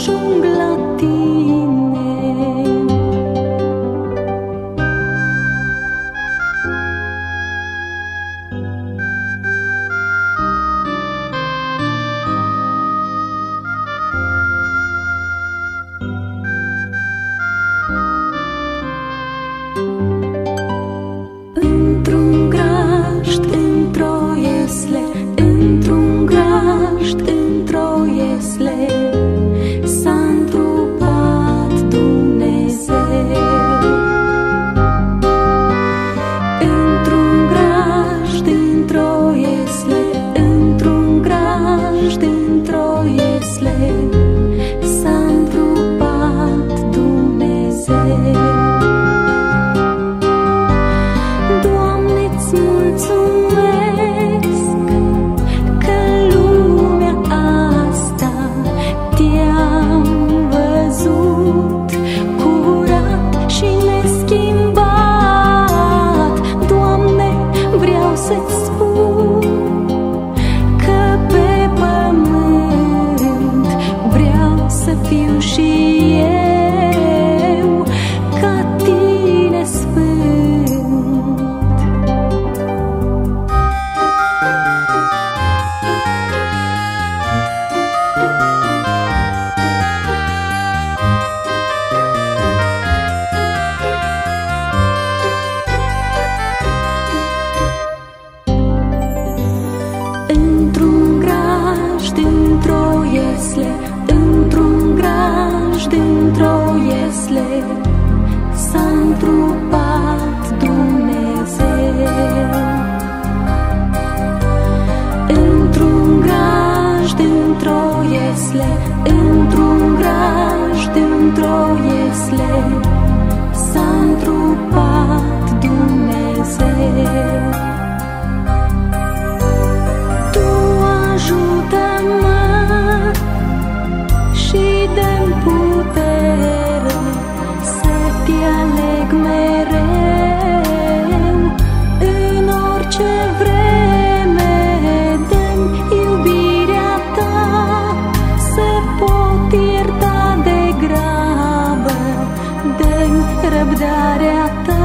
Súng. Într-un graj dintr-o iesle Într-un graj dintr-o iesle S-a întrupat Dumnezeu. Răbdarea ta